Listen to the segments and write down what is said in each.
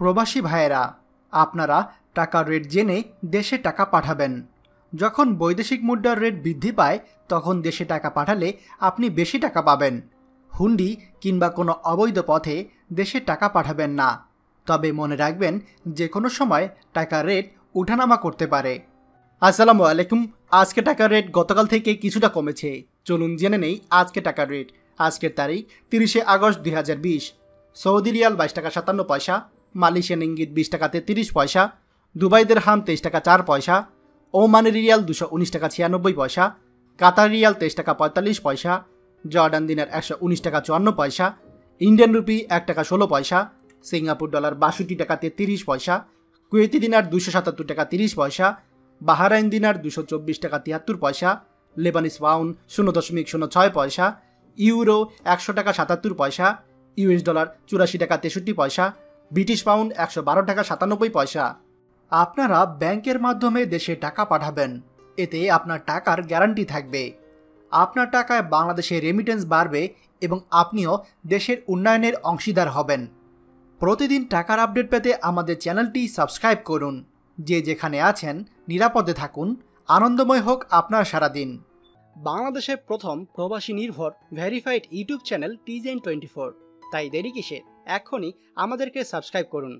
প্রবাসী ভাইয়েরা, আপনারা টাকার রেট জেনে দেশে টাকা পাঠাবেন। যখন বৈদেশিক মুদ্রার রেট বৃদ্ধি পায়, তখন দেশে টাকা পাঠালে আপনি বেশি টাকা পাবেন। হুন্ডি কিংবা কোনো অবৈধ পথে দেশে টাকা পাঠাবেন না। তবে মনে রাখবেন যে কোনো সময় টাকার রেট উঠানামা করতে পারে। আসসালামু আলাইকুম। আজকে টাকার রেট গতকাল থেকে কিছুটা কমেছে। চলুন জেনে নেই আজকে টাকার রেট। আজকের তারিখ তিরিশে আগস্ট দুই হাজার বিশ। সৌদি রিয়াল বাইশ টাকা সাতান্ন পয়সা মালয়েশিয়ান ইঙ্গিত বিশ টাকা তেত্রিশ পয়সা, দুবাইদের হাম তেইশ টাকা চার পয়সা, ওমানের রিয়াল দুশো উনিশ টাকা ছিয়ানব্বই পয়সা কাতার রিয়াল তেইশ টাকা পঁয়তাল্লিশ পয়সা, জর্ডান দিনের একশো উনিশ টাকা চুয়ান্ন পয়সা, ইন্ডিয়ান রুপি এক টাকা ষোলো পয়সা, সিঙ্গাপুর ডলার বাষট্টি টাকা তেত্রিশ পয়সা, কুয়েতি দিনার দুশো সাতাত্তর টাকা তিরিশ পয়সা, বাহারাইন দিনার দুশো চব্বিশ টাকা তিয়াত্তর পয়সা লেবানিস পাউন্ড শূন্য দশমিক শূন্য ছয় পয়সা, ইউরো একশো টাকা সাতাত্তর পয়সা, ইউএস ডলার চুরাশি টাকা তেষট্টি পয়সা ব্রিটিশ পাউন্ড একশো বারো টাকা সাতানব্বই পয়সা। আপনারা ব্যাংকের মাধ্যমে দেশে টাকা পাঠাবেন। এতে আপনার টাকার গ্যারান্টি থাকবে। আপনার টাকায় বাংলাদেশে রেমিটেন্স বাড়বে এবং আপনিও দেশের উন্নয়নের অংশীদার হবেন। প্রতিদিন টাকার আপডেট পেতে আমাদের চ্যানেলটি সাবস্ক্রাইব করুন। যে যেখানে আছেন, নিরাপদে থাকুন। আনন্দময় হোক আপনার সারাদিন। বাংলাদেশের প্রথম প্রবাসী নির্ভর ভেরিফাইড ইউটিউব চ্যানেল টিজেন টোয়েন্টি ফোর তাই দেরি কিসে এখনই আমাদেরকে সাবস্ক্রাইব করুন।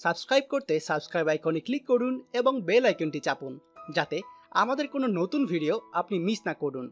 সাবস্ক্রাইব করতে সাবস্ক্রাইব আইকনে ক্লিক করুন এবং বেল আইকনটি চাপুন, যাতে আমাদের কোনো নতুন ভিডিও আপনি মিস না করুন।